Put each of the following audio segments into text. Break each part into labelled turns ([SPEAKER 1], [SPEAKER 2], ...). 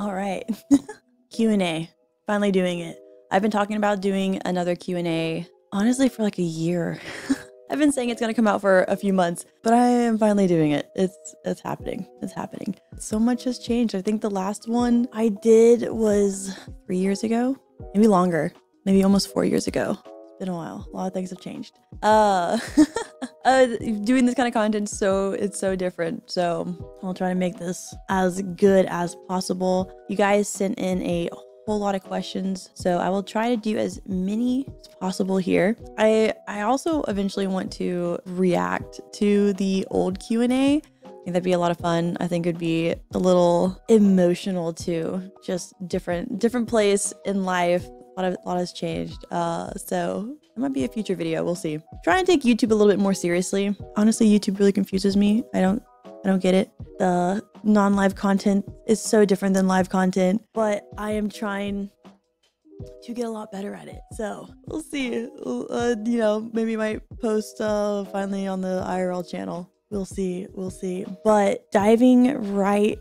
[SPEAKER 1] All right. Q&A. Finally doing it. I've been talking about doing another Q&A honestly for like a year. I've been saying it's going to come out for a few months, but I am finally doing it. It's it's happening. It's happening. So much has changed. I think the last one I did was 3 years ago, maybe longer, maybe almost 4 years ago. It's been a while. A lot of things have changed. Uh, uh doing this kind of content so it's so different. So, I'll try to make this as good as possible. You guys sent in a whole lot of questions. So I will try to do as many as possible here. I I also eventually want to react to the old Q&A. I think that'd be a lot of fun. I think it'd be a little emotional too. Just different different place in life. A lot of a lot has changed. Uh so might be a future video. We'll see. Try and take YouTube a little bit more seriously. Honestly, YouTube really confuses me. I don't I don't get it. The non live content is so different than live content, but I am trying to get a lot better at it. So we'll see. Uh, you know, maybe might post uh, finally on the IRL channel. We'll see. We'll see. But diving right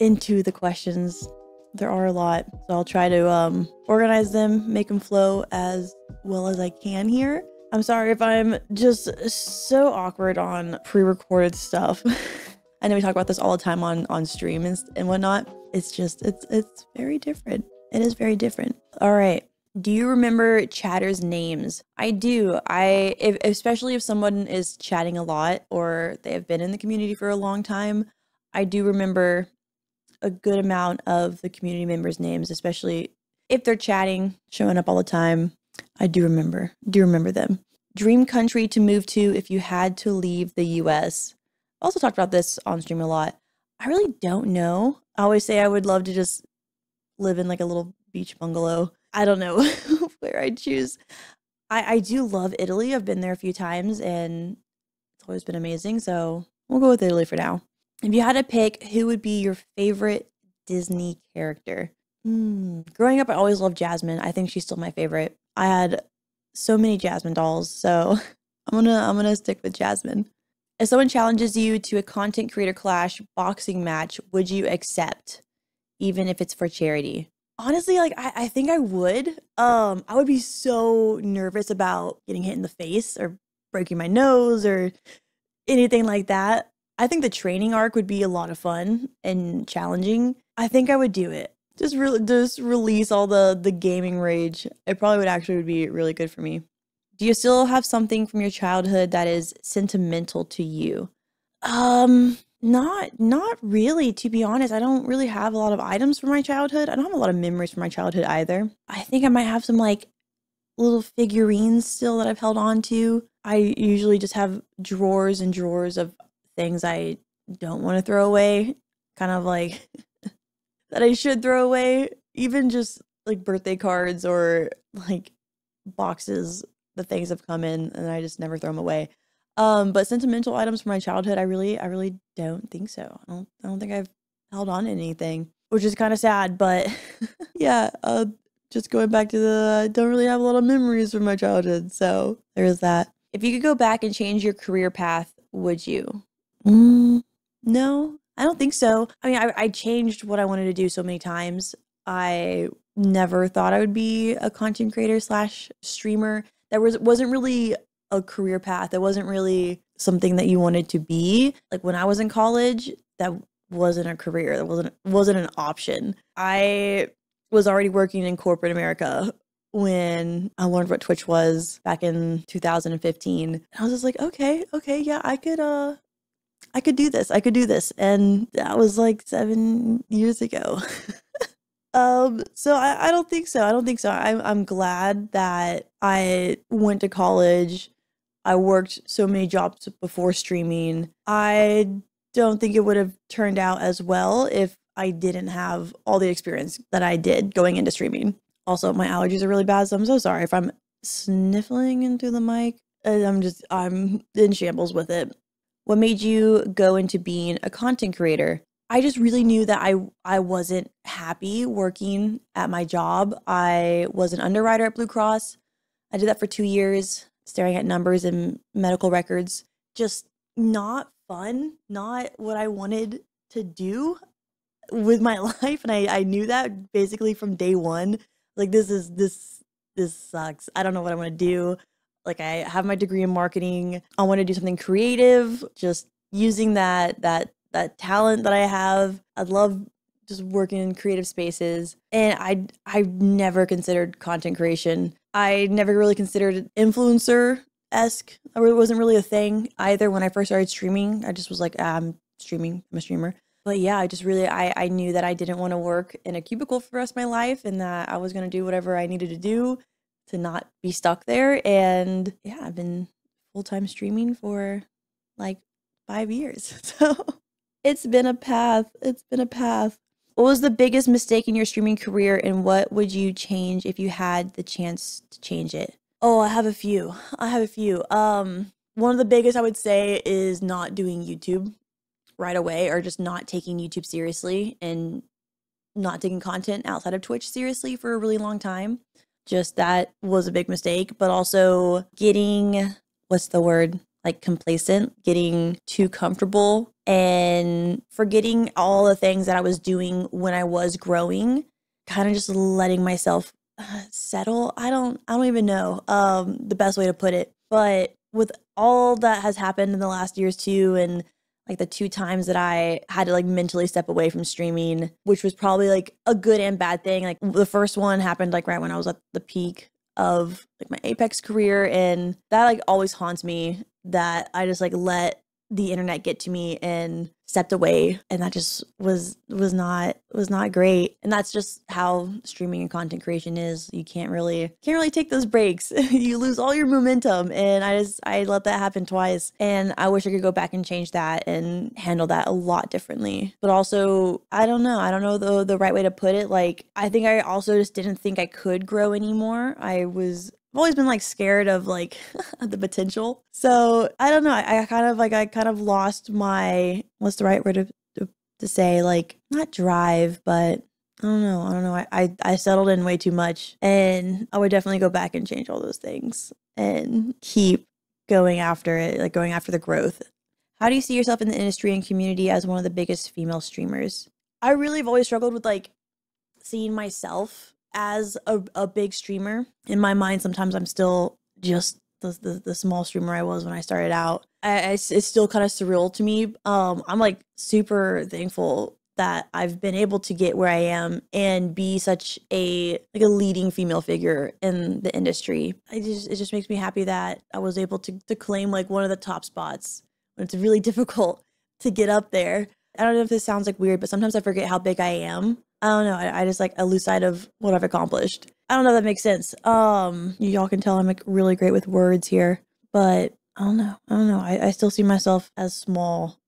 [SPEAKER 1] into the questions, there are a lot. So I'll try to um, organize them, make them flow as well as I can here. I'm sorry if I'm just so awkward on pre recorded stuff. I know we talk about this all the time on on stream and, and whatnot. It's just it's it's very different. It is very different. All right. Do you remember chatters' names? I do. I if, especially if someone is chatting a lot or they have been in the community for a long time, I do remember a good amount of the community members' names, especially if they're chatting, showing up all the time. I do remember. Do you remember them. Dream country to move to if you had to leave the US also talked about this on stream a lot. I really don't know. I always say I would love to just live in like a little beach bungalow. I don't know where I'd choose. I, I do love Italy. I've been there a few times and it's always been amazing. So we'll go with Italy for now. If you had to pick, who would be your favorite Disney character? Mm, growing up, I always loved Jasmine. I think she's still my favorite. I had so many Jasmine dolls, so I'm gonna I'm gonna stick with Jasmine. If someone challenges you to a content creator clash boxing match, would you accept, even if it's for charity? Honestly, like I, I think I would. Um, I would be so nervous about getting hit in the face or breaking my nose or anything like that. I think the training arc would be a lot of fun and challenging. I think I would do it. Just really just release all the the gaming rage. It probably would actually would be really good for me. Do you still have something from your childhood that is sentimental to you? Um, not not really, to be honest. I don't really have a lot of items from my childhood. I don't have a lot of memories from my childhood either. I think I might have some like little figurines still that I've held on to. I usually just have drawers and drawers of things I don't want to throw away, kind of like that I should throw away, even just like birthday cards or like boxes the things have come in and I just never throw them away. Um, but sentimental items from my childhood, I really, I really don't think so. I don't, I don't think I've held on to anything, which is kind of sad. But yeah, uh, just going back to the, I don't really have a lot of memories from my childhood. So there's that. If you could go back and change your career path, would you? Mm, no, I don't think so. I mean, I, I changed what I wanted to do so many times. I never thought I would be a content creator slash streamer That was wasn't really a career path. It wasn't really something that you wanted to be. Like when I was in college, that wasn't a career. That wasn't wasn't an option. I was already working in corporate America when I learned what Twitch was back in 2015. And I was just like, okay, okay, yeah, I could uh I could do this. I could do this. And that was like 7 years ago. Um, so I, I don't think so. I don't think so. I'm I'm glad that I went to college. I worked so many jobs before streaming. I don't think it would have turned out as well if I didn't have all the experience that I did going into streaming. Also, my allergies are really bad, so I'm so sorry if I'm sniffling into the mic. I'm just I'm in shambles with it. What made you go into being a content creator? I just really knew that I I wasn't happy working at my job. I was an underwriter at Blue Cross. I did that for 2 years, staring at numbers and medical records. Just not fun, not what I wanted to do. with my life, and I I knew that basically from day one. Like this is this this sucks. I don't know what I want to do. Like I have my degree in marketing. I want to do something creative. Just using that that that talent that I have. I love just working in creative spaces. And I I never considered content creation. I never really considered influencer esque. It wasn't really a thing either when I first started streaming. I just was like, ah, I'm streaming. I'm a streamer. But yeah, I just really I, I knew that I didn't want to work in a cubicle for the rest of my life and that I was gonna do whatever I needed to do to not be stuck there. And yeah, I've been full time streaming for like five years. So it's been a path. It's been a path. What was the biggest mistake in your streaming career and what would you change if you had the chance to change it? Oh, I have a few. I have a few. Um one of the biggest I would say is not doing YouTube right away or just not taking YouTube seriously and not taking content outside of Twitch seriously for a really long time. Just that was a big mistake, but also getting what's the word? Like complacent, getting too comfortable and forgetting all the things that I was doing when I was growing, kind of just letting myself uh, settle. I don't I don't even know um the best way to put it. But with all that has happened in the last years too and like the two times that I had to like mentally step away from streaming, which was probably like a good and bad thing. Like the first one happened like right when I was at the peak of like my apex career and that like always haunts me that I just like let the internet get to me and stepped away and that just was was not was not great. And that's just how streaming and content creation is. You can't really can't really take those breaks. You lose all your momentum and i just i let that happen twice. And i wish i could go back and change that and handle that a lot differently. But also i don't know. I don't know the the right way to put it. Like i think i also just didn't think i could grow anymore. I was I've always been like scared of like the potential. So I don't know. I, I, kind of like I kind of lost my what's the right word to, to, to say like not drive, but I don't know. I don't know. I, I I settled in way too much, and I would definitely go back and change all those things and keep going after it, like going after the growth. How do you see yourself in the industry and community as one of the biggest female streamers? I really have always struggled with like seeing myself as a, a big streamer. In my mind, sometimes I'm still just the, the, the small streamer I was when I started out. I, I, it's still kind of surreal to me. Um, I'm like super thankful that I've been able to get where I am and be such a like a leading female figure in the industry. I just it just makes me happy that I was able to to claim like one of the top spots when it's really difficult to get up there. I don't know if this sounds like weird, but sometimes I forget how big I am I don't know. I, I, just like I lose sight of what I've accomplished. I don't know if that makes sense. Um, y'all can tell I'm like really great with words here, but I don't know. I don't know. I, I still see myself as small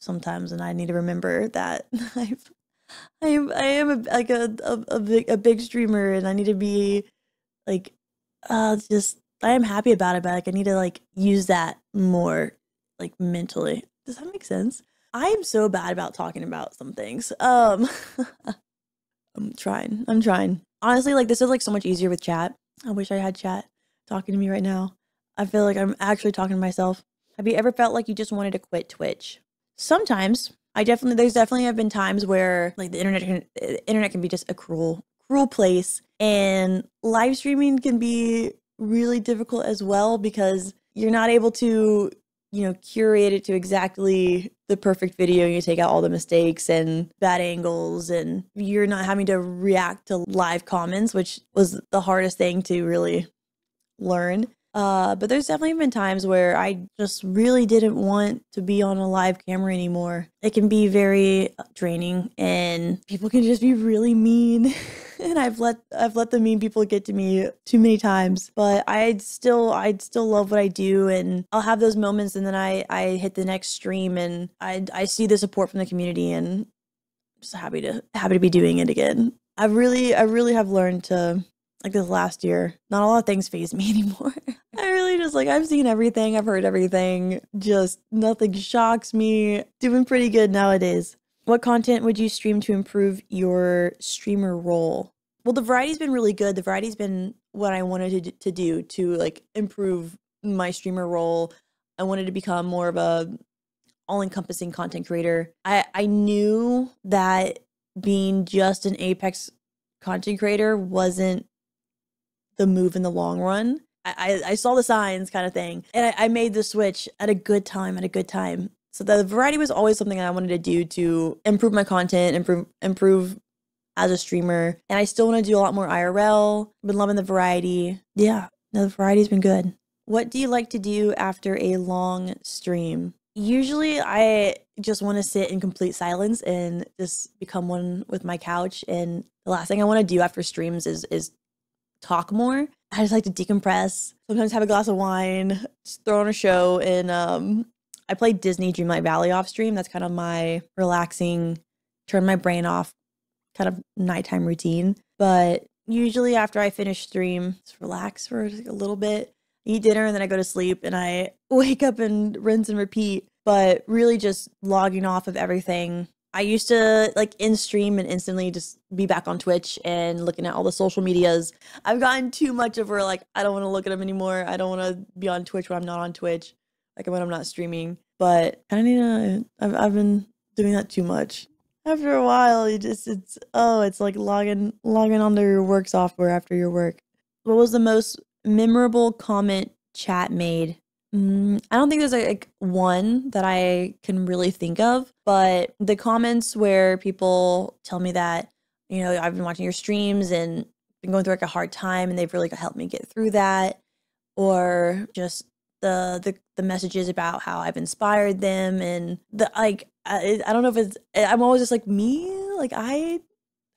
[SPEAKER 1] sometimes, and I need to remember that I've, I am I am a, like a, a a big a big streamer, and I need to be like uh just I am happy about it, but like I need to like use that more like mentally. Does that make sense? I am so bad about talking about some things. Um I'm trying. I'm trying. Honestly, like this is like so much easier with chat. I wish I had chat talking to me right now. I feel like I'm actually talking to myself. Have you ever felt like you just wanted to quit Twitch? Sometimes. I definitely there's definitely have been times where like the internet can the internet can be just a cruel cruel place and live streaming can be really difficult as well because you're not able to you know, curate it to exactly the perfect video. And you take out all the mistakes and bad angles, and you're not having to react to live comments, which was the hardest thing to really learn. Uh, but there's definitely been times where I just really didn't want to be on a live camera anymore. It can be very draining, and people can just be really mean. and I've let I've let the mean people get to me too many times. But I'd still I'd still love what I do, and I'll have those moments, and then I I hit the next stream, and I I see the support from the community, and I'm just happy to happy to be doing it again. I really I really have learned to like this last year, not a lot of things phase me anymore. I really just like I've seen everything, I've heard everything, just nothing shocks me. Doing pretty good nowadays. What content would you stream to improve your streamer role? Well, the variety's been really good. The variety's been what I wanted to, to do to like improve my streamer role. I wanted to become more of a all encompassing content creator. I, I knew that being just an Apex content creator wasn't the move in the long run. I, I, saw the signs kind of thing. And I, I made the switch at a good time, at a good time. So the variety was always something I wanted to do to improve my content, improve improve as a streamer. And I still want to do a lot more IRL. Been loving the variety. Yeah, no, the variety's been good. What do you like to do after a long stream? Usually I just want to sit in complete silence and just become one with my couch. And the last thing I want to do after streams is is talk more. I just like to decompress. Sometimes have a glass of wine, throw on a show, and um, I play Disney Dreamlight Valley off stream. That's kind of my relaxing, turn my brain off, kind of nighttime routine. But usually after I finish stream, just relax for a little bit, eat dinner, and then I go to sleep, and I wake up and rinse and repeat. But really, just logging off of everything I used to like in stream and instantly just be back on Twitch and looking at all the social medias. I've gotten too much of where like I don't want to look at them anymore. I don't want to be on Twitch when I'm not on Twitch, like when I'm not streaming. But I need to. I've I've been doing that too much. After a while, you just it's oh it's like logging logging onto your work software after your work. What was the most memorable comment chat made Mm, I don't think there's like one that I can really think of, but the comments where people tell me that, you know, I've been watching your streams and been going through like a hard time and they've really helped me get through that, or just the the the messages about how I've inspired them and the like I, I don't know if it's I'm always just like me, like I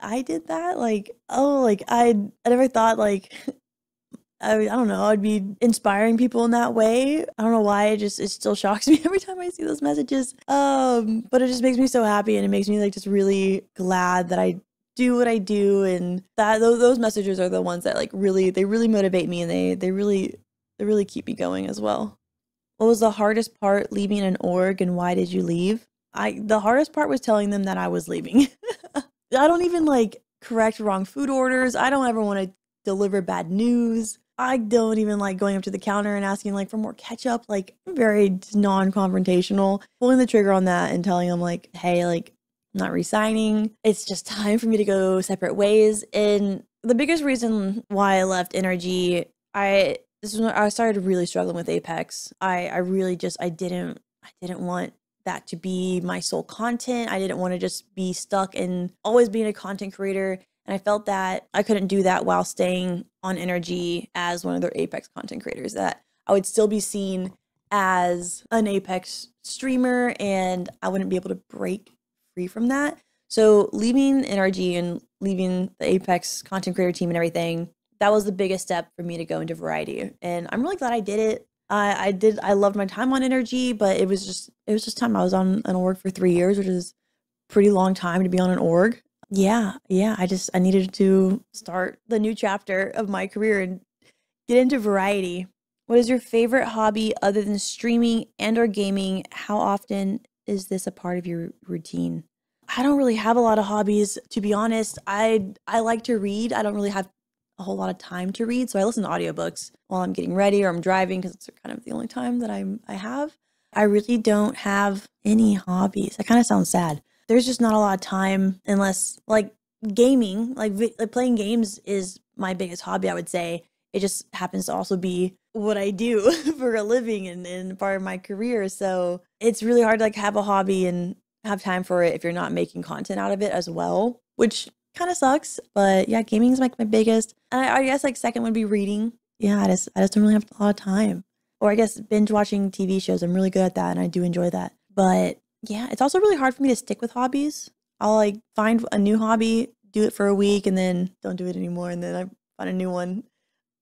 [SPEAKER 1] I did that, like oh, like I I never thought like I, I don't know, I'd be inspiring people in that way. I don't know why it just it still shocks me every time I see those messages. Um, but it just makes me so happy and it makes me like just really glad that I do what I do and that those, those messages are the ones that like really they really motivate me and they they really they really keep me going as well. What was the hardest part leaving an org and why did you leave? I the hardest part was telling them that I was leaving. I don't even like correct wrong food orders. I don't ever want to deliver bad news. I don't even like going up to the counter and asking like for more ketchup. Like very non-confrontational. Pulling the trigger on that and telling them like, hey, like I'm not resigning. It's just time for me to go separate ways. And the biggest reason why I left NRG, I this is when I started really struggling with Apex. I I really just I didn't I didn't want that to be my sole content. I didn't want to just be stuck in always being a content creator and I felt that I couldn't do that while staying on NRG as one of their Apex content creators, that I would still be seen as an Apex streamer and I wouldn't be able to break free from that. So leaving NRG and leaving the Apex content creator team and everything, that was the biggest step for me to go into variety. And I'm really glad I did it. I, I did I loved my time on NRG, but it was just it was just time. I was on an org for three years, which is pretty long time to be on an org. Yeah, yeah. I just I needed to start the new chapter of my career and get into variety. What is your favorite hobby other than streaming and or gaming? How often is this a part of your routine? I don't really have a lot of hobbies to be honest. I I like to read. I don't really have a whole lot of time to read, so I listen to audiobooks while I'm getting ready or I'm driving because it's kind of the only time that I'm I have. I really don't have any hobbies. That kind of sounds sad there's just not a lot of time unless like gaming, like, like playing games is my biggest hobby, I would say. It just happens to also be what I do for a living and, and part of my career. So it's really hard to like have a hobby and have time for it if you're not making content out of it as well, which kind of sucks. But yeah, gaming is like my biggest. And I, I guess like second would be reading. Yeah, I just I just don't really have a lot of time. Or I guess binge watching TV shows. I'm really good at that and I do enjoy that. But yeah, it's also really hard for me to stick with hobbies. I'll like find a new hobby, do it for a week, and then don't do it anymore. And then I find a new one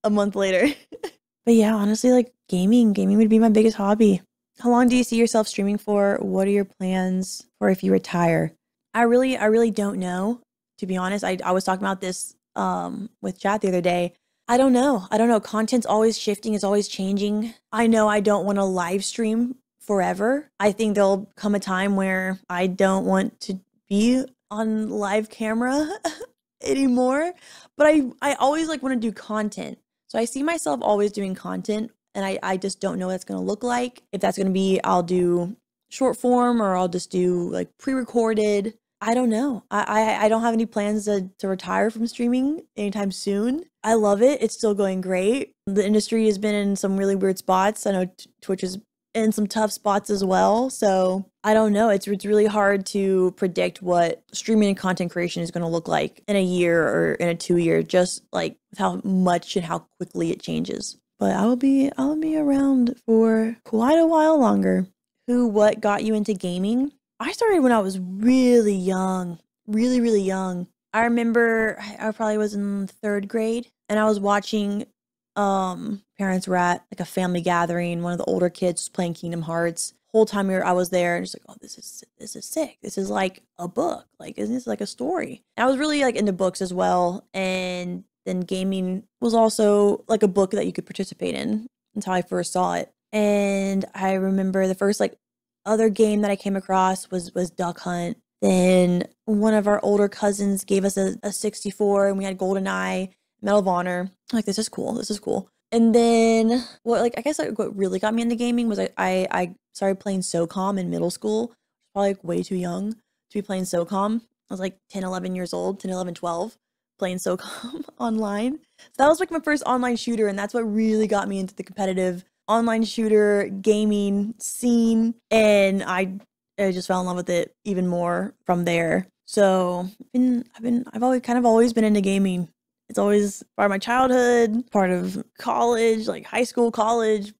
[SPEAKER 1] a month later. but yeah, honestly, like gaming, gaming would be my biggest hobby. How long do you see yourself streaming for? What are your plans for if you retire? I really, I really don't know. To be honest, I, I was talking about this um, with chat the other day. I don't know. I don't know. Content's always shifting, it's always changing. I know I don't want to live stream forever. I think there'll come a time where I don't want to be on live camera anymore, but I I always like want to do content. So I see myself always doing content and I I just don't know what it's going to look like. If that's going to be I'll do short form or I'll just do like pre-recorded. I don't know. I, I, I don't have any plans to, to retire from streaming anytime soon. I love it. It's still going great. The industry has been in some really weird spots. I know Twitch is in some tough spots as well. So I don't know. It's it's really hard to predict what streaming and content creation is going to look like in a year or in a two year. Just like how much and how quickly it changes. But I will be I'll be around for quite a while longer. Who what got you into gaming? I started when I was really young, really, really young. I remember I probably was in third grade and I was watching um parents were at like a family gathering. One of the older kids was playing Kingdom Hearts. Whole time I was there and just like, oh, this is this is sick. This is like a book. Like, isn't this like a story? And I was really like into books as well. And then gaming was also like a book that you could participate in until I first saw it. And I remember the first like other game that I came across was was Duck Hunt. Then one of our older cousins gave us a, a 64 and we had GoldenEye, Medal of Honor. Like, this is cool. This is cool. And then what like I guess like, what really got me into gaming was I, I I started playing SOCOM in middle school. Probably like way too young to be playing SOCOM. I was like 10, 11 years old, 10, 11, 12, playing SOCOM online. So that was like my first online shooter, and that's what really got me into the competitive online shooter gaming scene and I I just fell in love with it even more from there. So I've been I've been I've always kind of always been into gaming. It's always part of my childhood, part of college, like high school, college,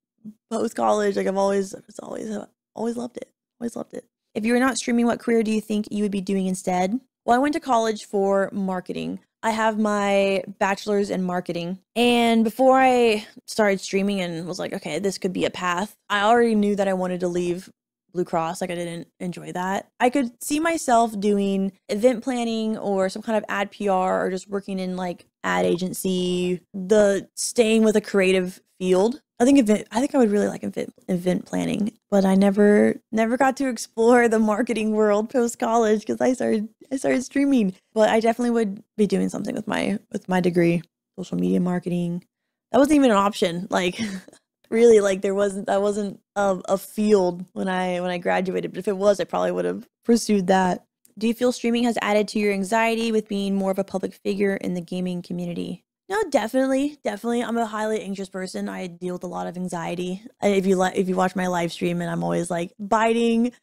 [SPEAKER 1] post college. Like I've always it's always uh, always loved it. Always loved it. If you were not streaming, what career do you think you would be doing instead? Well, I went to college for marketing. I have my bachelor's in marketing. And before I started streaming and was like, okay, this could be a path, I already knew that I wanted to leave Blue Cross. Like, I didn't enjoy that. I could see myself doing event planning or some kind of ad PR or just working in like ad agency, the staying with a creative field. I think event, I think I would really like event event planning, but I never never got to explore the marketing world post college because I started I started streaming. But I definitely would be doing something with my with my degree, social media marketing. That wasn't even an option. Like really, like there wasn't that wasn't a, a field when I when I graduated. But if it was, I probably would have pursued that. Do you feel streaming has added to your anxiety with being more of a public figure in the gaming community? No, definitely, definitely. I'm a highly anxious person. I deal with a lot of anxiety. If you if you watch my live stream, and I'm always like biting,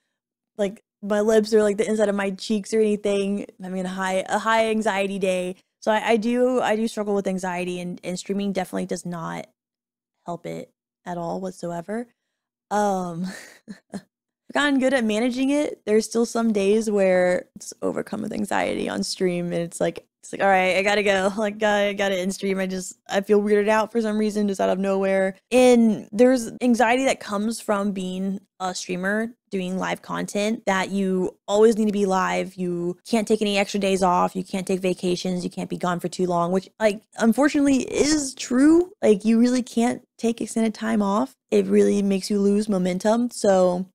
[SPEAKER 1] like my lips or like the inside of my cheeks or anything. I'm having a high a high anxiety day. So I, I do I do struggle with anxiety, and and streaming definitely does not help it at all whatsoever. Um, I've gotten good at managing it. There's still some days where it's overcome with anxiety on stream, and it's like it's like all right i gotta go. Like i gotta in stream. I just i feel weirded out for some reason just out of nowhere. And there's anxiety that comes from being a streamer doing live content that you always need to be live. You can't take any extra days off. You can't take vacations. You can't be gone for too long which like unfortunately is true. Like you really can't take extended time off. It really makes you lose momentum. So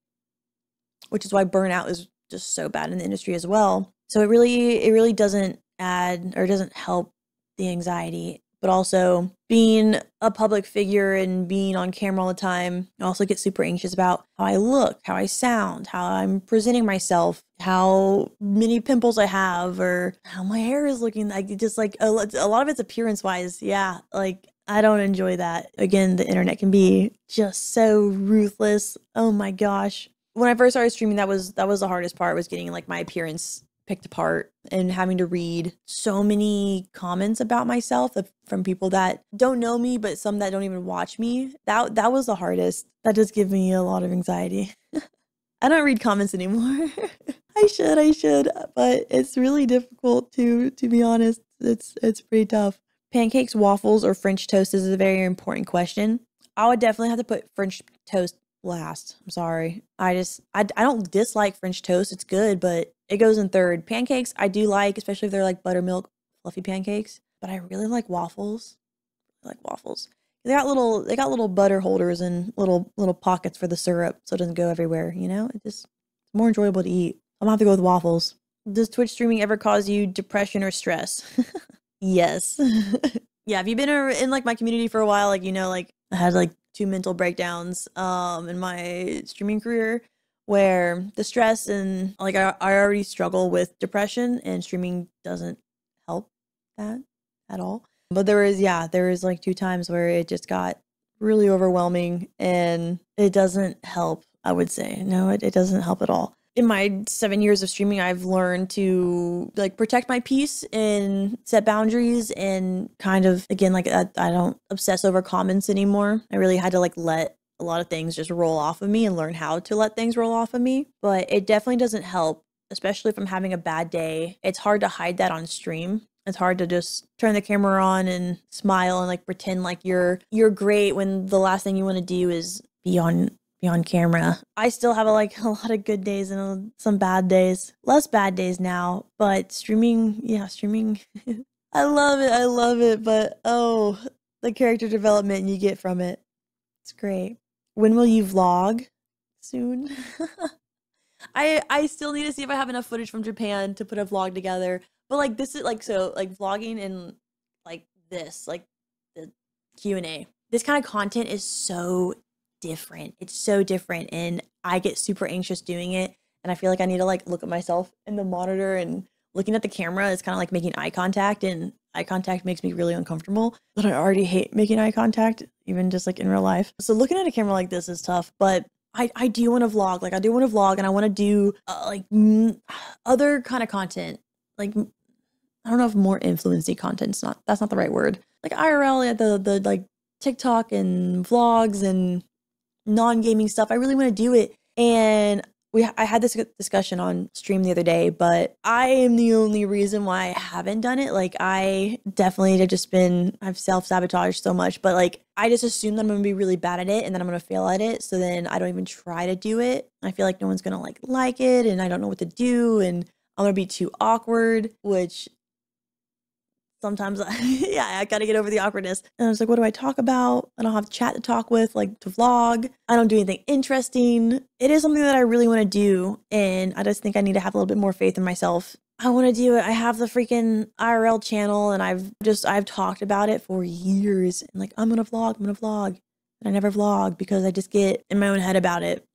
[SPEAKER 1] which is why burnout is just so bad in the industry as well so it really it really doesn't add or doesn't help the anxiety but also being a public figure and being on camera all the time I also get super anxious about how i look how i sound how i'm presenting myself how many pimples i have or how my hair is looking like just like a, a lot of it's appearance wise yeah like I don't enjoy that. Again, the internet can be just so ruthless. Oh my gosh. When I first started streaming, that was that was the hardest part was getting like my appearance picked apart and having to read so many comments about myself from people that don't know me but some that don't even watch me. That that was the hardest. That does give me a lot of anxiety. I don't read comments anymore. I should i should but it's really difficult to to be honest. It's it's pretty tough. Pancakes waffles or french toast is a very important question. I would definitely have to put french toast last i'm sorry i just I, I don't dislike french toast it's good but it goes in third. Pancakes I do like, especially if they're like buttermilk fluffy pancakes. But I really like waffles. I like waffles. They got little they got little butter holders and little little pockets for the syrup so it doesn't go everywhere, you know? It just it's more enjoyable to eat. I'm gonna have to go with waffles. Does Twitch streaming ever cause you depression or stress? yes. yeah, have you been in like my community for a while? Like, you know, like I had like two mental breakdowns um in my streaming career where the stress and like I, I already struggle with depression and streaming doesn't help that at all. But there is, yeah, there is like two times where it just got really overwhelming and it doesn't help, I would say. No, it, it doesn't help at all. In my seven years of streaming, I've learned to like protect my peace and set boundaries and kind of, again, like I, I don't obsess over comments anymore. I really had to like let a lot of things just roll off of me and learn how to let things roll off of me. But it definitely doesn't help, especially if I'm having a bad day. It's hard to hide that on stream. It's hard to just turn the camera on and smile and like pretend like you're you're great when the last thing you want to do is be on be on camera. I still have a, like a lot of good days and some bad days. Less bad days now, but streaming, yeah, streaming I love it. I love it, but oh, the character development you get from it. It's great. When will you vlog? Soon. I I still need to see if I have enough footage from Japan to put a vlog together. But like this is like so like vlogging and like this, like the Q&A. This kind of content is so different. It's so different and I get super anxious doing it and I feel like I need to like look at myself in the monitor and looking at the camera is kind of like making eye contact and eye contact makes me really uncomfortable but i already hate making eye contact even just like in real life so looking at a camera like this is tough but i, I do want to vlog like i do want to vlog and i want to do uh, like other kind of content like i don't know if more influency content's not that's not the right word like irl yeah, the the like tiktok and vlogs and non-gaming stuff i really want to do it and we I had this discussion on stream the other day, but I am the only reason why I haven't done it. Like I definitely have just been I've self-sabotaged so much, but like I just assume that I'm gonna be really bad at it and then I'm gonna fail at it. So then I don't even try to do it. I feel like no one's gonna like like it and I don't know what to do and I'm gonna be too awkward, which sometimes I, yeah, I got to get over the awkwardness. And I was like, what do I talk about? I don't have chat to talk with, like to vlog. I don't do anything interesting. It is something that I really want to do. And I just think I need to have a little bit more faith in myself. I want to do it. I have the freaking IRL channel and I've just, I've talked about it for years. And like, I'm to vlog, I'm to vlog. and I never vlog because I just get in my own head about it.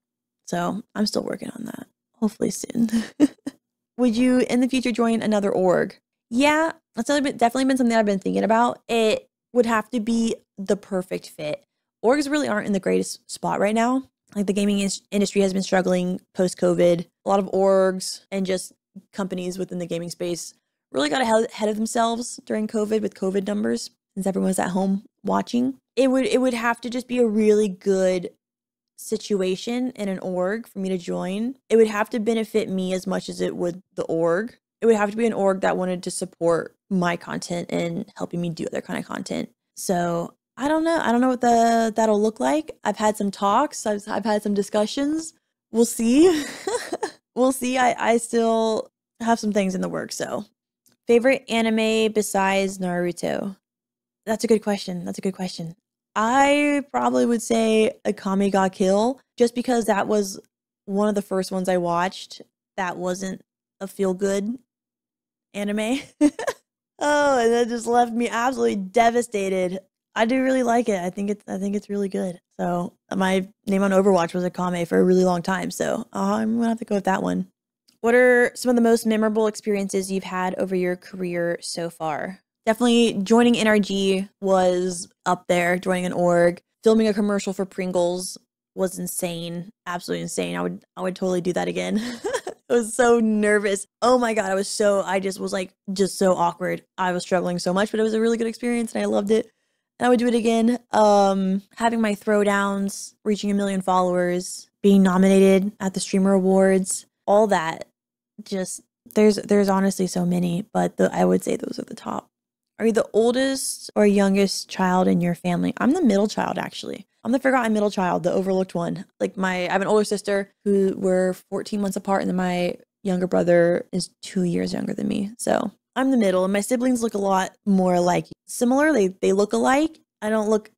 [SPEAKER 1] So I'm still working on that. Hopefully soon. Would you in the future join another org? Yeah, that's definitely been something I've been thinking about. It would have to be the perfect fit. Orgs really aren't in the greatest spot right now. Like the gaming is- industry has been struggling post COVID. A lot of orgs and just companies within the gaming space really got ahead of themselves during COVID with COVID numbers since everyone was at home watching. It would it would have to just be a really good situation in an org for me to join. It would have to benefit me as much as it would the org it would have to be an org that wanted to support my content and helping me do other kind of content. So I don't know. I don't know what the that'll look like. I've had some talks. I've I've had some discussions. We'll see. we'll see. I I still have some things in the works. So favorite anime besides Naruto. That's a good question. That's a good question. I probably would say Akame ga Kill just because that was one of the first ones I watched that wasn't a feel good anime. oh, and that just left me absolutely devastated. I do really like it. I think it's I think it's really good. So my name on Overwatch was a Akame for a really long time. So uh, I'm gonna have to go with that one. What are some of the most memorable experiences you've had over your career so far? Definitely joining NRG was up there. Joining an org, filming a commercial for Pringles was insane. Absolutely insane. I would I would totally do that again. I was so nervous. Oh my God. I was so, I just was like, just so awkward. I was struggling so much, but it was a really good experience and I loved it. And I would do it again. Um, having my throwdowns, reaching a million followers, being nominated at the Streamer Awards, all that. Just, there's, there's honestly so many, but the, I would say those are the top. Are you the oldest or youngest child in your family? I'm the middle child, actually. I'm the forgotten middle child, the overlooked one. Like my, I have an older sister who we're 14 months apart, and then my younger brother is two years younger than me. So I'm the middle, and my siblings look a lot more like similar. They they look alike. I don't look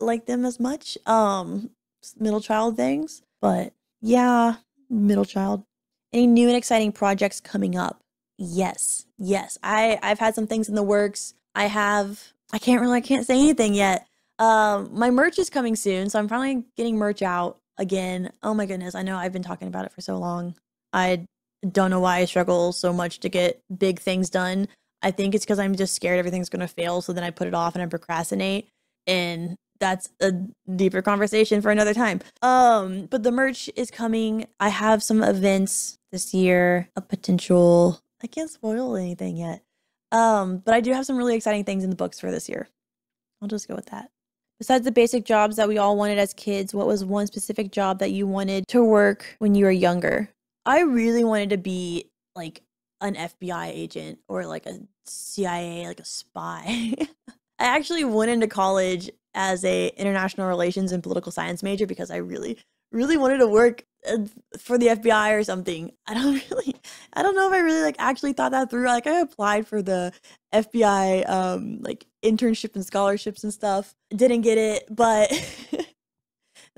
[SPEAKER 1] like them as much. Um, middle child things, but yeah, middle child. Any new and exciting projects coming up? Yes, yes. I I've had some things in the works. I have. I can't really. I can't say anything yet. Um, my merch is coming soon, so I'm finally getting merch out. again. Oh my goodness. I know I've been talking about it for so long. I don't know why I struggle so much to get big things done. I think it's because I'm just scared everything's going to fail. So then I put it off and I procrastinate. And that's a deeper conversation for another time. Um, but the merch is coming. I have some events this year, a potential. I can't spoil anything yet. Um, but I do have some really exciting things in the books for this year. I'll just go with that. Besides the basic jobs that we all wanted as kids, what was one specific job that you wanted to work when you were younger? I really wanted to be like an FBI agent or like a CIA, like a spy. I actually went into college as a international relations and political science major because I really, really wanted to work uh, for the FBI or something. I don't really, I don't know if I really like actually thought that through. Like I applied for the FBI um like internship and scholarships and stuff. Didn't get it, but then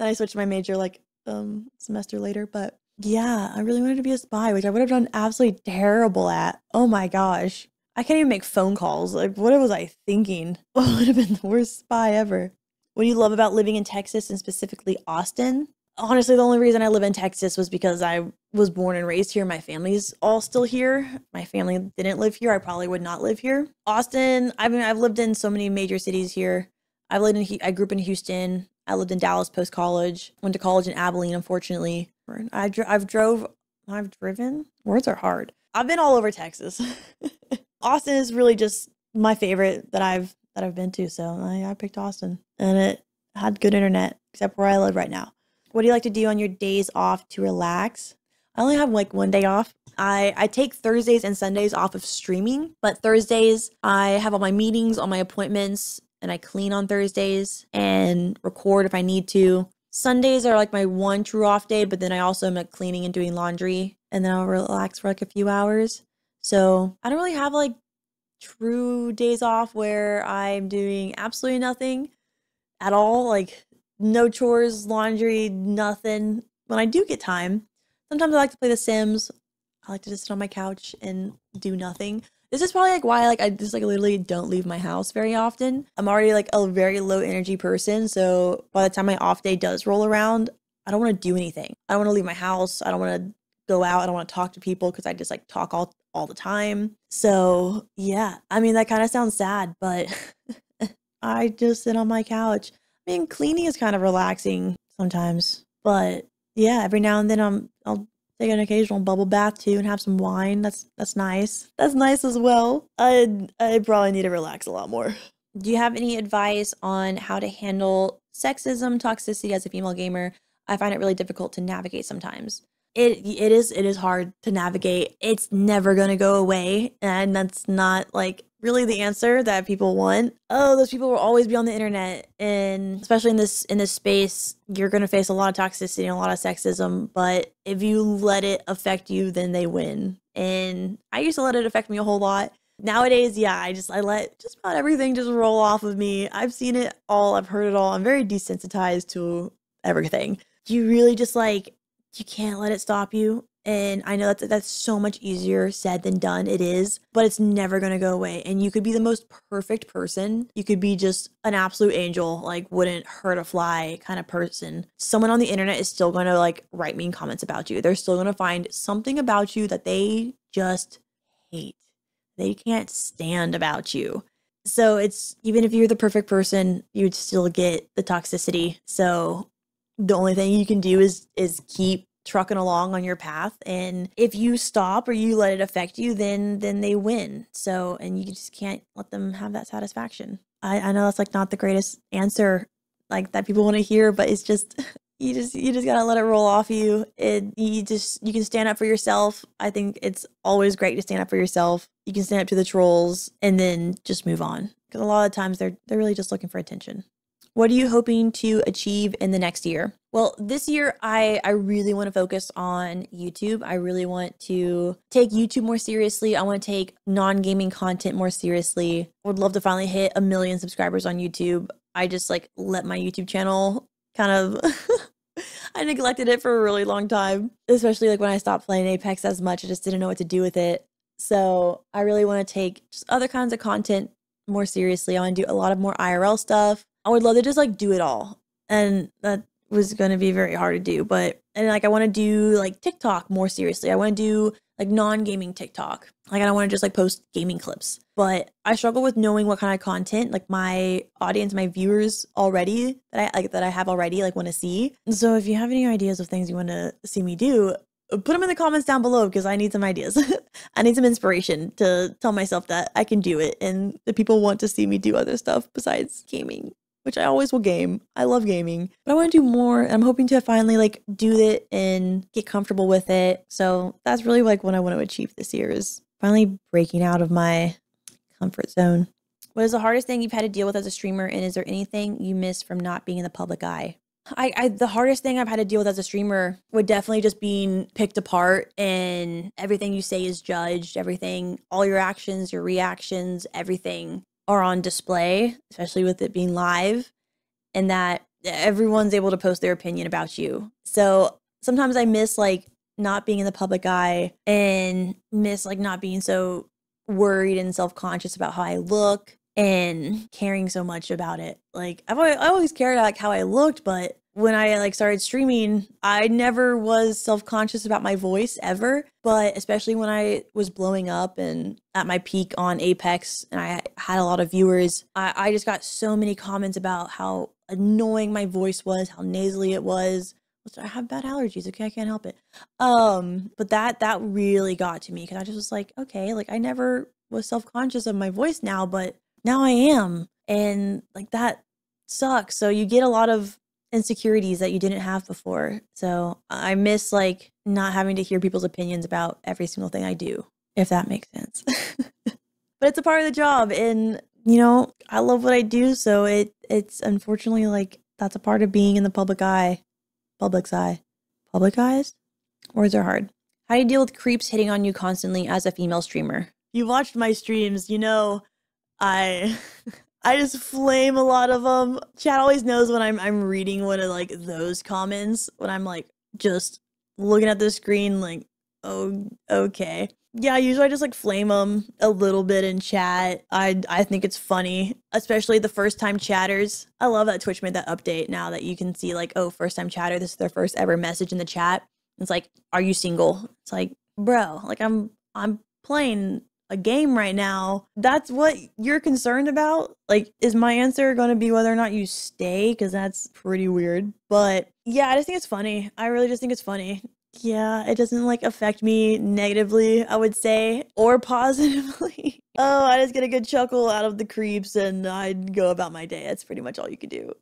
[SPEAKER 1] I switched my major like um semester later. But yeah, I really wanted to be a spy, which I would have done absolutely terrible at. Oh my gosh. I can't even make phone calls. Like, what was I thinking? What would have been the worst spy ever? What do you love about living in Texas and specifically Austin? Honestly, the only reason I live in Texas was because I was born and raised here. My family's all still here. My family didn't live here. I probably would not live here. Austin, I mean, I've lived in so many major cities here. I lived in, I grew up in Houston. I lived in Dallas post college. Went to college in Abilene, unfortunately. I dr- I've drove, I've driven. Words are hard. I've been all over Texas. Austin is really just my favorite that I've that I've been to. So I, I picked Austin, and it had good internet, except where I live right now. What do you like to do on your days off to relax? I only have like one day off. I, I take Thursdays and Sundays off of streaming, but Thursdays I have all my meetings, all my appointments, and I clean on Thursdays and record if I need to. Sundays are like my one true off day, but then I also am like cleaning and doing laundry, and then I'll relax for like a few hours. So I don't really have like true days off where I'm doing absolutely nothing at all. Like no chores, laundry, nothing. When I do get time, sometimes I like to play The Sims. I like to just sit on my couch and do nothing. This is probably like why like I just like literally don't leave my house very often. I'm already like a very low energy person, so by the time my off day does roll around, I don't want to do anything. I don't want to leave my house. I don't want to go out. I don't want to talk to people because I just like talk all all the time. So yeah, I mean that kind of sounds sad, but I just sit on my couch I mean, cleaning is kind of relaxing sometimes, but yeah, every now and then I'm I'll take an occasional bubble bath too and have some wine. That's that's nice. That's nice as well. I I probably need to relax a lot more. Do you have any advice on how to handle sexism, toxicity as a female gamer? I find it really difficult to navigate sometimes. It it is it is hard to navigate. It's never going to go away and that's not like really the answer that people want. Oh, those people will always be on the internet and especially in this in this space, you're going to face a lot of toxicity and a lot of sexism, but if you let it affect you, then they win. And I used to let it affect me a whole lot. Nowadays, yeah, I just I let just about everything just roll off of me. I've seen it all, I've heard it all. I'm very desensitized to everything. You really just like you can't let it stop you. And I know that's that's so much easier said than done. It is, but it's never gonna go away. And you could be the most perfect person. You could be just an absolute angel, like wouldn't hurt a fly kind of person. Someone on the internet is still gonna like write mean comments about you. They're still gonna find something about you that they just hate. They can't stand about you. So it's even if you're the perfect person, you'd still get the toxicity. So the only thing you can do is is keep trucking along on your path and if you stop or you let it affect you then then they win. So and you just can't let them have that satisfaction. I, I know that's like not the greatest answer like that people want to hear but it's just you just you just gotta let it roll off you it you just you can stand up for yourself. I think it's always great to stand up for yourself. You can stand up to the trolls and then just move on because a lot of times they're they're really just looking for attention what are you hoping to achieve in the next year? Well, this year I I really want to focus on YouTube. I really want to take YouTube more seriously. I want to take non-gaming content more seriously. I would love to finally hit a million subscribers on YouTube. I just like let my YouTube channel kind of I neglected it for a really long time, especially like when I stopped playing Apex as much. I just didn't know what to do with it. So, I really want to take just other kinds of content more seriously. I want to do a lot of more IRL stuff. I would love to just like do it all. And that was going to be very hard to do. But, and like, I want to do like TikTok more seriously. I want to do like non gaming TikTok. Like, I don't want to just like post gaming clips. But I struggle with knowing what kind of content like my audience, my viewers already that I like that I have already like want to see. So if you have any ideas of things you want to see me do, put them in the comments down below because I need some ideas. I need some inspiration to tell myself that I can do it and the people want to see me do other stuff besides gaming, which I always will game. I love gaming, but I want to do more. I'm hoping to finally like do it and get comfortable with it. So that's really like what I want to achieve this year is finally breaking out of my comfort zone. What is the hardest thing you've had to deal with as a streamer and is there anything you miss from not being in the public eye? I, I the hardest thing I've had to deal with as a streamer would definitely just being picked apart and everything you say is judged, everything, all your actions, your reactions, everything are on display, especially with it being live, and that everyone's able to post their opinion about you. So sometimes I miss like not being in the public eye and miss like not being so worried and self-conscious about how I look and caring so much about it. Like I've always, I always cared like how I looked, but when I like started streaming, I never was self-conscious about my voice ever, but especially when I was blowing up and at my peak on Apex and I had a lot of viewers, I, I just got so many comments about how annoying my voice was, how nasally it was. I have bad allergies, okay, I can't help it. Um, but that that really got to me because I just was like, okay, like I never was self-conscious of my voice now, but now I am. And like that sucks. So you get a lot of insecurities that you didn't have before. So I miss like not having to hear people's opinions about every single thing I do, if that makes sense. but it's a part of the job and you know, I love what I do, so it it's unfortunately like that's a part of being in the public eye. Public's eye. Public eyes? Words are hard. How do you deal with creeps hitting on you constantly as a female streamer? You watched my streams, you know I I just flame a lot of them. Chat always knows when I'm I'm reading one of like those comments when I'm like just looking at the screen like oh okay. Yeah, usually I just like flame them a little bit in chat. I I think it's funny, especially the first time chatters. I love that Twitch made that update now that you can see like oh first time chatter this is their first ever message in the chat. It's like are you single? It's like bro, like I'm I'm playing a game right now, that's what you're concerned about? Like, is my answer going to be whether or not you stay? Because that's pretty weird. But yeah, I just think it's funny. I really just think it's funny. Yeah, it doesn't like affect me negatively, I would say, or positively. oh, I just get a good chuckle out of the creeps and I'd go about my day. That's pretty much all you could do.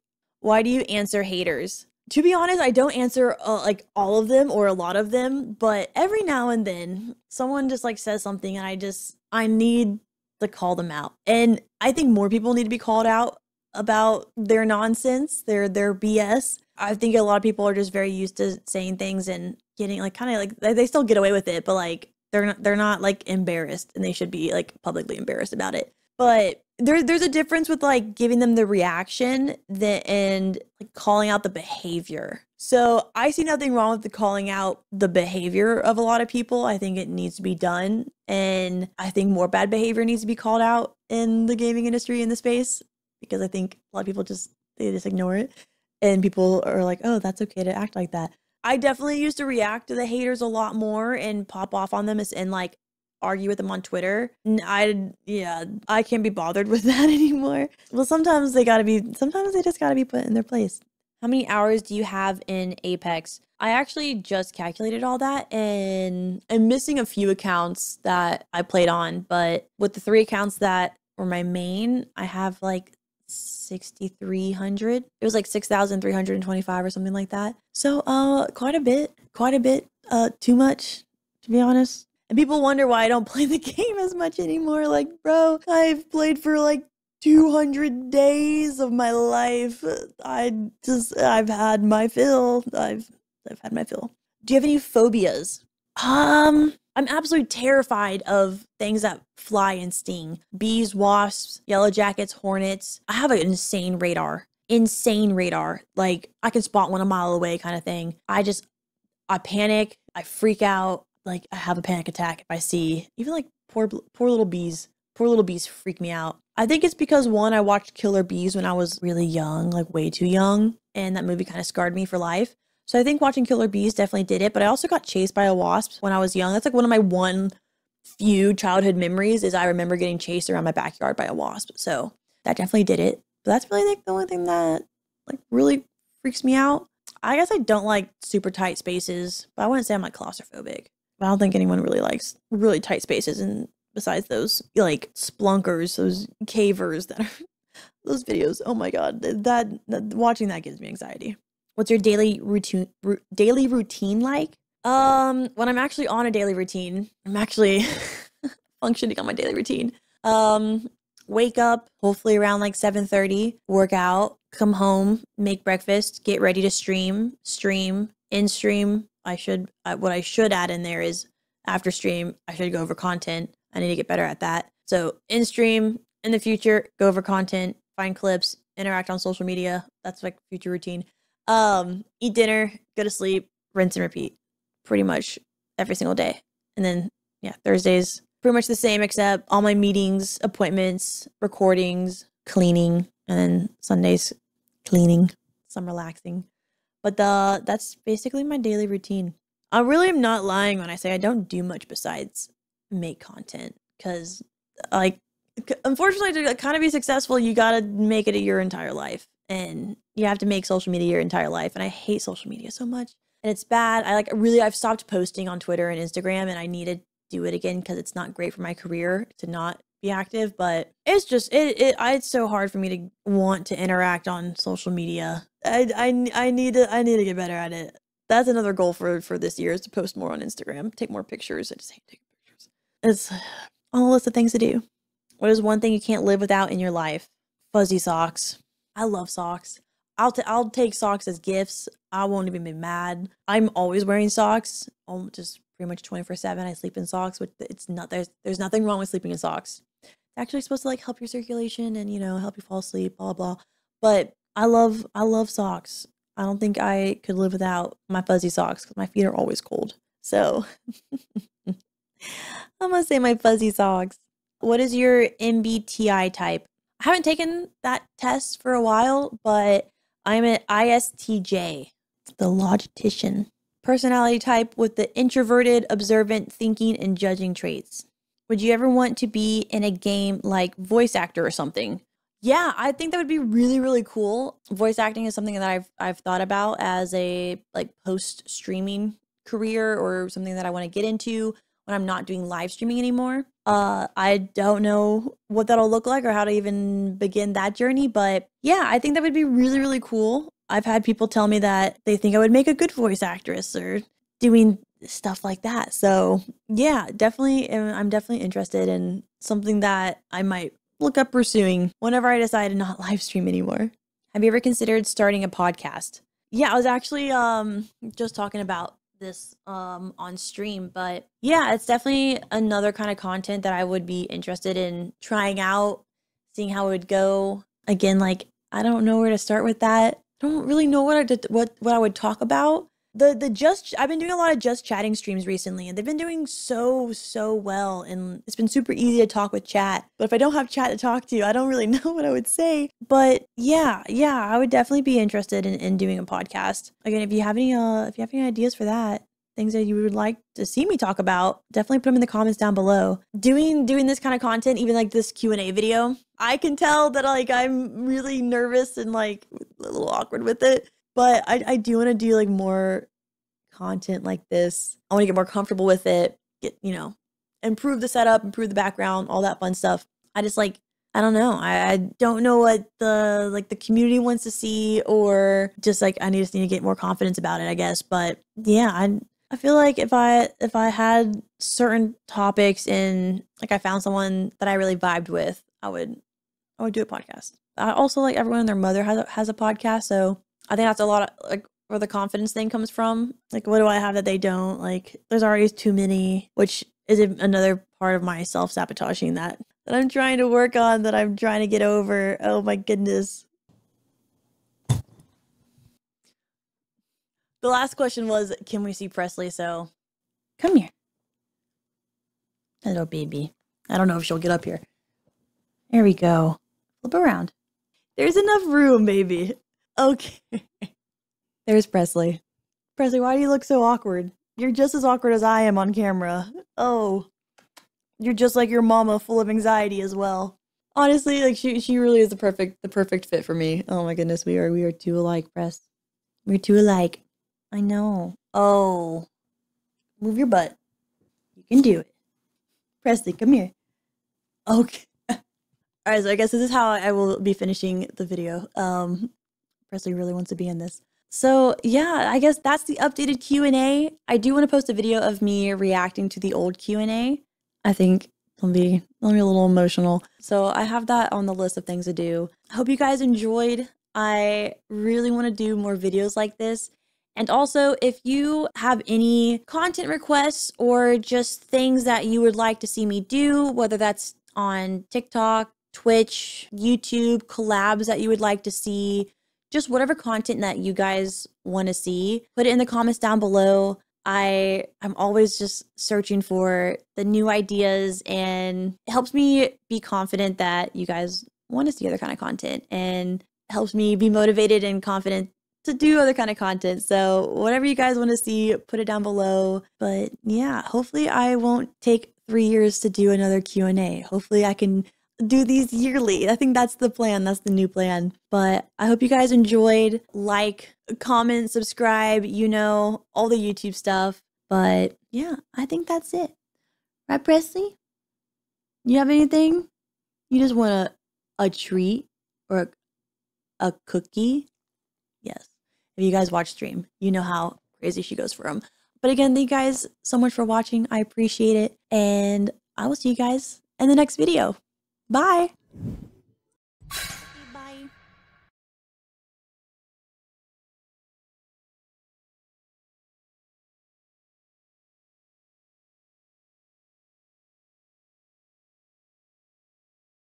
[SPEAKER 1] Why do you answer haters? to be honest, I don't answer uh, like all of them or a lot of them, but every now and then someone just like says something and I just I need to call them out. And I think more people need to be called out about their nonsense, their their BS. I think a lot of people are just very used to saying things and getting like kind of like they still get away with it, but like they're not they're not like embarrassed and they should be like publicly embarrassed about it. But there there's a difference with like giving them the reaction that and like calling out the behavior. So I see nothing wrong with the calling out the behavior of a lot of people. I think it needs to be done. And I think more bad behavior needs to be called out in the gaming industry in the space because I think a lot of people just they just ignore it. And people are like, oh, that's okay to act like that. I definitely used to react to the haters a lot more and pop off on them and like argue with them on Twitter. I yeah, I can't be bothered with that anymore. Well, sometimes they got to be sometimes they just got to be put in their place. How many hours do you have in Apex? I actually just calculated all that and I'm missing a few accounts that I played on, but with the three accounts that were my main, I have like 6300. It was like 6325 or something like that. So, uh quite a bit, quite a bit uh too much to be honest. And people wonder why I don't play the game as much anymore. Like, bro, I've played for like 200 days of my life. I just, I've had my fill. I've, I've had my fill. Do you have any phobias? Um, I'm absolutely terrified of things that fly and sting. Bees, wasps, yellow jackets, hornets. I have an insane radar. Insane radar. Like I can spot one a mile away kind of thing. I just I panic, I freak out like I have a panic attack if I see even like poor poor little bees. Poor little bees freak me out. I think it's because one, I watched Killer Bees when I was really young, like way too young, and that movie kind of scarred me for life. So I think watching Killer Bees definitely did it. But I also got chased by a wasp when I was young. That's like one of my one few childhood memories is I remember getting chased around my backyard by a wasp. So that definitely did it. But that's really like the only thing that like really freaks me out. I guess I don't like super tight spaces, but I wouldn't say I'm like claustrophobic. I don't think anyone really likes really tight spaces and besides those like spelunkers, those cavers that are those videos. Oh my god, that, that watching that gives me anxiety. What's your daily routine daily routine like? Um, when I'm actually on a daily routine, I'm actually functioning on my daily routine. Um, wake up hopefully around like 7:30, work out, come home, make breakfast, get ready to stream, stream, in stream. I should uh, what I should add in there is after stream, I should go over content. I need to get better at that. So, in stream in the future, go over content, find clips, interact on social media. That's like future routine. Um, eat dinner, go to sleep, rinse and repeat pretty much every single day. And then, yeah, Thursdays, pretty much the same, except all my meetings, appointments, recordings, cleaning, and then Sundays, cleaning, some relaxing. But the that's basically my daily routine. I really am not lying when I say I don't do much besides make content because, like, unfortunately, to kind of be successful, you gotta make it your entire life, and you have to make social media your entire life. And I hate social media so much and it's bad. I like really I've stopped posting on Twitter and Instagram and I need to do it again because it's not great for my career to not be active, but it's just it, it I, it's so hard for me to want to interact on social media. I, I I need to I need to get better at it. That's another goal for for this year is to post more on Instagram, take more pictures. I just hate taking. It's on a list of things to do. What is one thing you can't live without in your life? Fuzzy socks. I love socks. I'll t- I'll take socks as gifts. I won't even be mad. I'm always wearing socks. I'm just pretty much 24 7. I sleep in socks, which it's not there's there's nothing wrong with sleeping in socks. It's actually supposed to like help your circulation and you know help you fall asleep, blah blah. But I love I love socks. I don't think I could live without my fuzzy socks because my feet are always cold. So I'm gonna say my fuzzy socks. What is your MBTI type? I haven't taken that test for a while, but I'm an ISTJ, the logician. Personality type with the introverted, observant, thinking, and judging traits. Would you ever want to be in a game like voice actor or something? Yeah, I think that would be really really cool. Voice acting is something that I've I've thought about as a like post streaming career or something that I want to get into when I'm not doing live streaming anymore. Uh, I don't know what that'll look like or how to even begin that journey, but yeah, I think that would be really, really cool. I've had people tell me that they think I would make a good voice actress or doing stuff like that. So yeah, definitely, I'm definitely interested in something that I might look up pursuing whenever I decide to not live stream anymore. Have you ever considered starting a podcast? Yeah, I was actually um just talking about this um on stream but yeah it's definitely another kind of content that i would be interested in trying out seeing how it would go. Again like i don't know where to start with that. I don't really know what i did what what i would talk about the the just I've been doing a lot of just chatting streams recently and they've been doing so so well and it's been super easy to talk with chat. But if I don't have chat to talk to, I don't really know what I would say. But yeah, yeah, I would definitely be interested in, in doing a podcast. Again, if you have any uh if you have any ideas for that, things that you would like to see me talk about definitely put them in the comments down below doing doing this kind of content even like this q&a video i can tell that like i'm really nervous and like a little awkward with it but I, I do want to do like more content like this. I want to get more comfortable with it, get, you know, improve the setup, improve the background, all that fun stuff. I just like, I don't know. I, I don't know what the like the community wants to see or just like I need just need to get more confidence about it, I guess. But yeah, I I feel like if I if I had certain topics and like I found someone that I really vibed with, I would I would do a podcast. I also like everyone and their mother has a, has a podcast, so I think that's a lot of like where the confidence thing comes from. Like, what do I have that they don't? Like, there's already too many, which is another part of my self sabotaging that that I'm trying to work on, that I'm trying to get over. Oh my goodness. The last question was, can we see Presley? So, come here. Hello, baby. I don't know if she'll get up here. There we go. Flip around. There's enough room, baby. Okay. There's Presley. Presley, why do you look so awkward? You're just as awkward as I am on camera. Oh. You're just like your mama, full of anxiety as well. Honestly, like she she really is the perfect the perfect fit for me. Oh my goodness, we are we are two alike, Press. We're two alike. I know. Oh. Move your butt. You can do it. Presley, come here. Okay. All right, so I guess this is how I will be finishing the video. Um, Presley really wants to be in this. So yeah, I guess that's the updated Q&A. I do want to post a video of me reacting to the old Q&A. I think it'll be, it'll be a little emotional. So I have that on the list of things to do. I hope you guys enjoyed. I really want to do more videos like this. And also, if you have any content requests or just things that you would like to see me do, whether that's on TikTok, Twitch, YouTube, collabs that you would like to see, just whatever content that you guys want to see, put it in the comments down below. I I'm always just searching for the new ideas and it helps me be confident that you guys want to see other kind of content and helps me be motivated and confident to do other kind of content. So whatever you guys want to see, put it down below. But yeah, hopefully I won't take 3 years to do another Q&A. Hopefully I can do these yearly. I think that's the plan. That's the new plan. But I hope you guys enjoyed. Like, comment, subscribe, you know, all the YouTube stuff. But yeah, I think that's it. Right, Presley? You have anything? You just want a, a treat or a, a cookie? Yes. If you guys watch stream, you know how crazy she goes for them. But again, thank you guys so much for watching. I appreciate it. And I will see you guys in the next video. Bye.